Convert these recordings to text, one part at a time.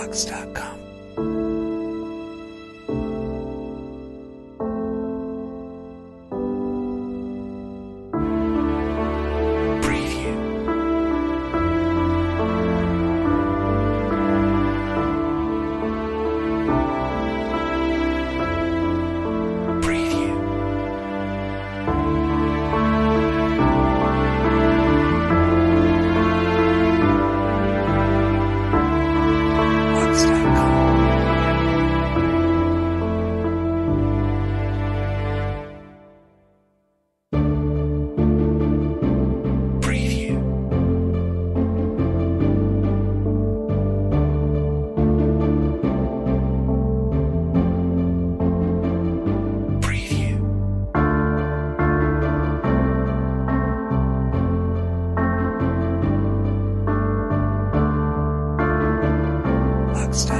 Dropbox.com Lux.com. Preview.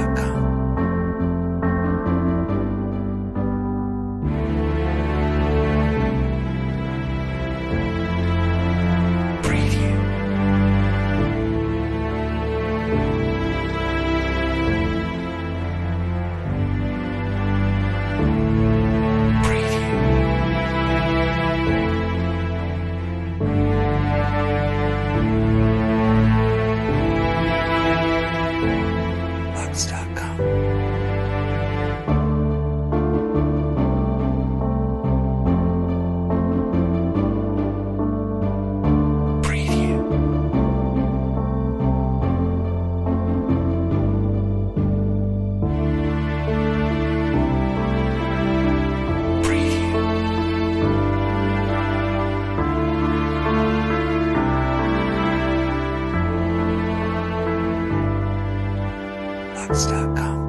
Lux.com. Stamps.com.